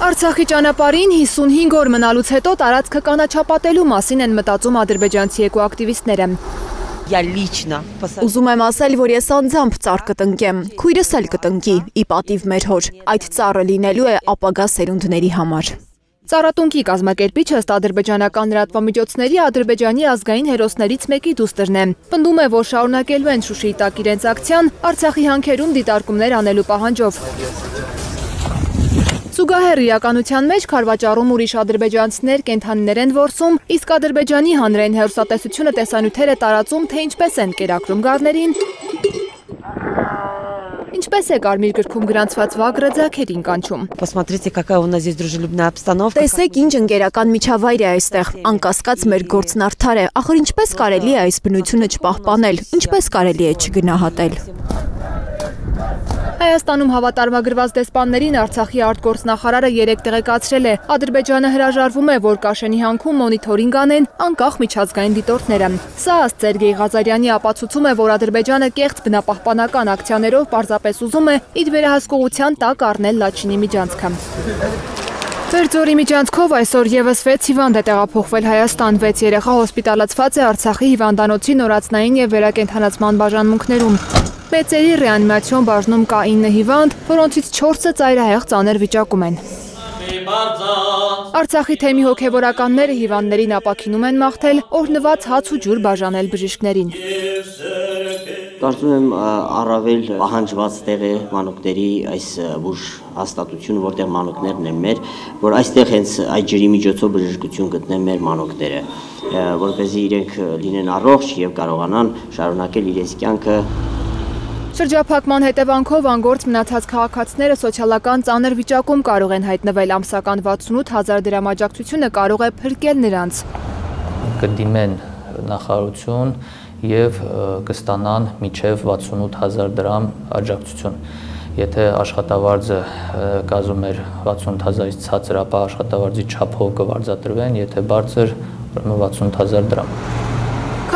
Արցախի ճանապարհին 55 օր մնալուց հետո տարածքը կանաչապատելու մասին են մտածում ադրբեջանցի եկու ակտիվիստները։ Ուզում եմ ասել, որ ես անձամբ ծառ կտնկեմ, քույրս էլ կտնկի, ի պատիվ մեր հոր։ Այդ ծառը լինելու է ապագա սերունդների համար։ Ծառատունքի կազմակերպիչը ըստ ադրբեջանական լրատվամիջոցների ադրբեջանի ազգային հերոսներից մեկի դուստերն է։ Պնդում է, որ շարունակելու են Շուշիի տակ իրենց ակցիան Արցախի հանքերում դիտարկումներ անելու պահանջով։ Զուգահեռ իրականության մեջ քարվաճառում ուրիշ ադրբեջանցիներ կենթանիներ են որսում, իսկ Ադրբեջանի հանրային հերոստատեսությունը տեսանյութեր է տարածում, թե ինչպես են կերակրում գառներին, ինչպես է կարմիր գրքում գրանցված վագրը ձակերին կանչում։ посмотрите, какая у нас здесь дружелюбная обстановка. Տեսեք ինչ ընկերական միջավայր է այստեղ։ Անկասկած մեր գործն արդար է։ Ախր ինչպես կարելի է այս բնությունը չպահպանել։ Ինչպես կարելի է չգնահատել։ Հայաստանում հավատարմագրված դեսպաններին Արցախի արտգործնախարարը երեք տեղեկացրել է։ Ադրբեջանը հրաժարվում է, որ Կաշենի հանքում մոնիթորինգ անեն անկախ միջազգային դիտորդները։ Սա ըստ Սերգեյ Ղազարյանի ապացուցում է, որ Ադրբեջանը կեղծ բնապահպանական ակցիաներով պարզապես ուզում է իր վերահսկողության տակ առնել Լաչինի միջանցքը։ Վերձորի միջանցքով այսօր եւս 6 հիվանդ է տեղափոխվել Հայաստան, 6 երեխա հոսպիտալացված է Արցախի հիվանդանոցի նորացնային եւ վերակենդանացման բաժանմունքներում։ Մեծերի ռեանիմացիոն բաժնում կա 9 հիվանդ, որոնցից 4-ը ծայրահեղ ծանր վիճակում են։ Արցախի թեմի հոգևորականները հիվանդներին ապակինում են մաղթել օրնված հաց ու ջուր բաժանել բժիշկներին։ Կարծում եմ առավել պահանջված տեղ է մանուկների այս բուժ հաստատությունը, որտեղ մանուկներն են մեր, որ այստեղ հենց այդ ջրի միջոցով բժշկություն գտնեն մեր մանուկները, ա, որպեսզի իրենք ա, լինեն առողջ եւ կարողանան շարունակել իրենց կյանքը Շրջափակման հետևանքով անգործ մնացած քաղաքացիները սոցիալական ծանր վիճակում կարող են հայտնվել. Ամսական 68 հազար դրամ աջակցությունը կարող է փրկել նրանց։ կդիմեն նախարարություն եւ կստանան միջև 68000 դրամ աջակցություն։ Եթե աշխատավարձը ը, կազմում էր 68000-ից ցածր, ապա աշխատավարձի չափով կվարձատրվեն, եթե բարձր, ուրեմն 68000 դրամ։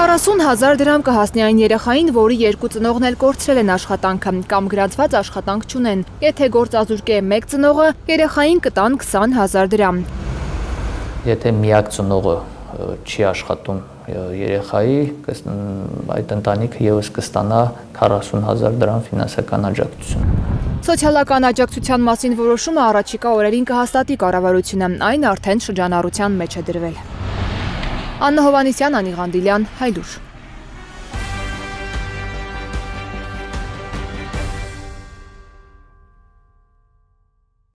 40 հազար դրամ կհասնի այն երեխային, որի երկու ծնողն էլ կորցրել են աշխատանքը կամ գրանցված աշխատանք չունեն։ Եթե գործազուրկ է մեկ ծնողը, երեխային կտան 20 հազար դրամ։ Եթե միակ ծնողը չի աշխատում երեխայի, այդ ընտանիքը եւս կստանա 40000 դրամ ֆինանսական աջակցություն։ Սոցիալական աջակցության մասին որոշումը առաջիկա օրերին կհաստատի կառավարությունը, այն արդեն շրջանառության մեջ է դրվել։ Աննա Հովանիսյան, Անի Ղանդիլյան, Հայլուր։